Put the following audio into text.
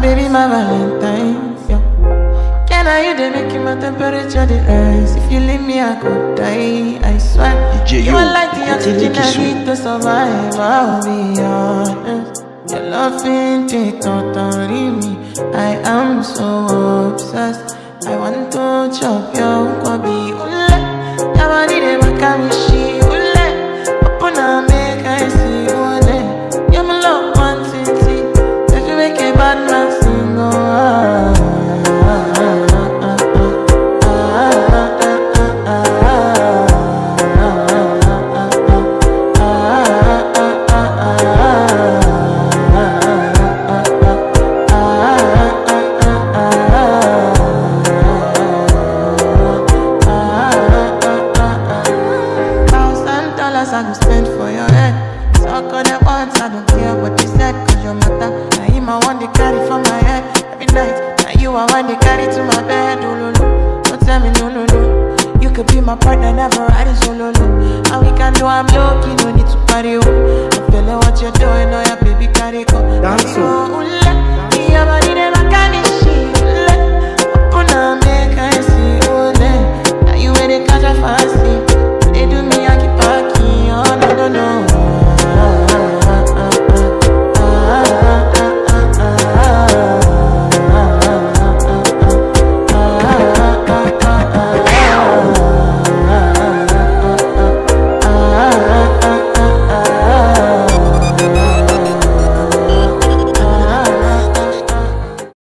Baby, my Valentine's, yeah. Can I you they make my temperature the rise? If you leave me, I could die. I swear. DJ you are like the oxygen I need to survive. I'll be honest. Your loving take out on me. I am so obsessed. I want to chop your nkwobi. Dollars I go spend for your head. Talk on that once, I don't care what they said, cause your matter. Now him I want to carry for my head every night. Now you I want to carry to my bed. Oh, no, no. Don't tell me no, no, no. You could be my partner, never riding solo. Oh, no. And we can do, I'm lucky, no need to party. Oh. I'm feeling what you're doing, oh yeah, baby, carry go. Dance, oh. Carry